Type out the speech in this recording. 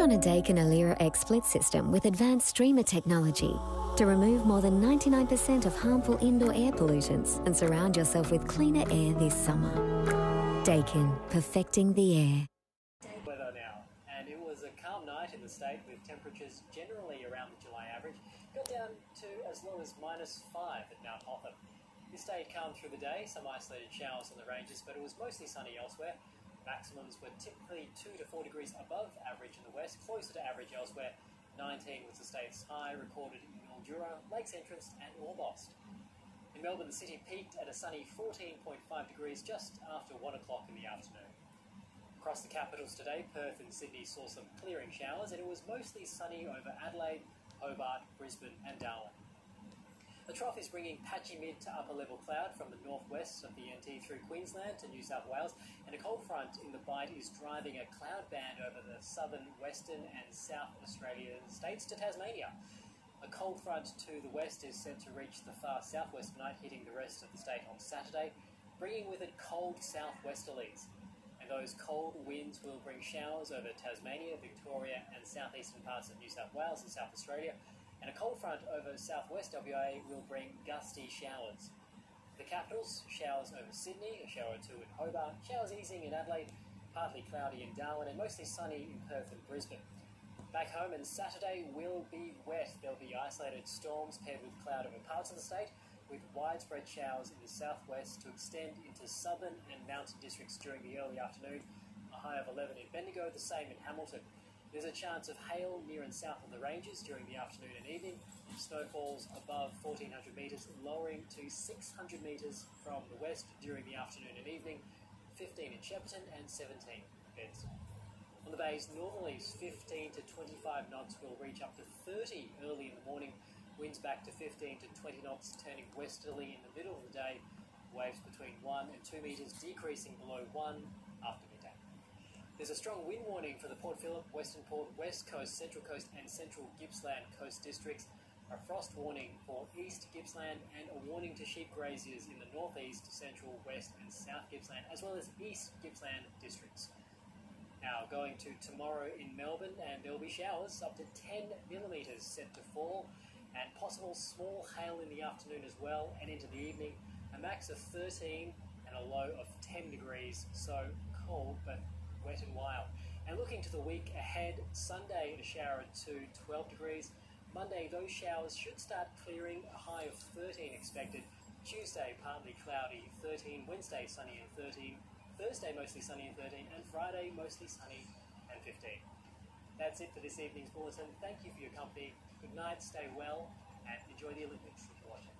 on a Daikin Alira X split system with advanced streamer technology to remove more than 99% of harmful indoor air pollutants and surround yourself with cleaner air this summer. Daikin, perfecting the air. Weather now, and it was a calm night in the state with temperatures generally around the July average. Got down to as low as minus five at Mount Hotham. This stayed calm through the day, some isolated showers on the ranges, but it was mostly sunny elsewhere. Maximums were typically 2 to 4 degrees above average in the west, closer to average elsewhere. 19 was the state's high recorded in Mildura, Lakes Entrance, and Orbost. In Melbourne, the city peaked at a sunny 14.5 degrees just after 1 o'clock in the afternoon. Across the capitals today, Perth and Sydney saw some clearing showers, and it was mostly sunny over Adelaide, Hobart, Brisbane, and Darwin. The trough is bringing patchy mid to upper level cloud from the northwest of the NT through Queensland to New South Wales, and a cold front in the Bight is driving a cloud band over the southern, western, and South Australian states to Tasmania. A cold front to the west is set to reach the far southwest tonight, hitting the rest of the state on Saturday, bringing with it cold southwesterlies. And those cold winds will bring showers over Tasmania, Victoria, and southeastern parts of New South Wales and South Australia and a cold front over southwest WA will bring gusty showers. The capitals, showers over Sydney, a shower or two in Hobart, showers easing in Adelaide, partly cloudy in Darwin, and mostly sunny in Perth and Brisbane. Back home, and Saturday will be wet. There'll be isolated storms paired with cloud over parts of the state, with widespread showers in the southwest to extend into southern and mountain districts during the early afternoon. A high of 11 in Bendigo, the same in Hamilton. There's a chance of hail near and south of the ranges during the afternoon and evening. Snowfalls above 1400 metres, lowering to 600 metres from the west during the afternoon and evening. 15 in Shepparton and 17 in Benson. On the bays, northerlies 15 to 25 knots will reach up to 30 early in the morning. Winds back to 15 to 20 knots, turning westerly in the middle of the day. Waves between 1 and 2 metres, decreasing below 1 after there's a strong wind warning for the Port Phillip, Western Port, West Coast, Central Coast, and Central Gippsland coast districts. A frost warning for East Gippsland and a warning to sheep graziers in the northeast, central, west, and south Gippsland, as well as East Gippsland districts. Now, going to tomorrow in Melbourne, and there will be showers up to 10 millimetres set to fall, and possible small hail in the afternoon as well, and into the evening. A max of 13 and a low of 10 degrees, so cold but wet and wild. And looking to the week ahead, Sunday a shower at 2, 12 degrees. Monday, those showers should start clearing, a high of 13 expected. Tuesday, partly cloudy, 13. Wednesday, sunny and 13. Thursday, mostly sunny and 13. And Friday, mostly sunny and 15. That's it for this evening's bulletin. Thank you for your company. Good night, stay well, and enjoy the Olympics if you're watching.